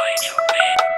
way to be.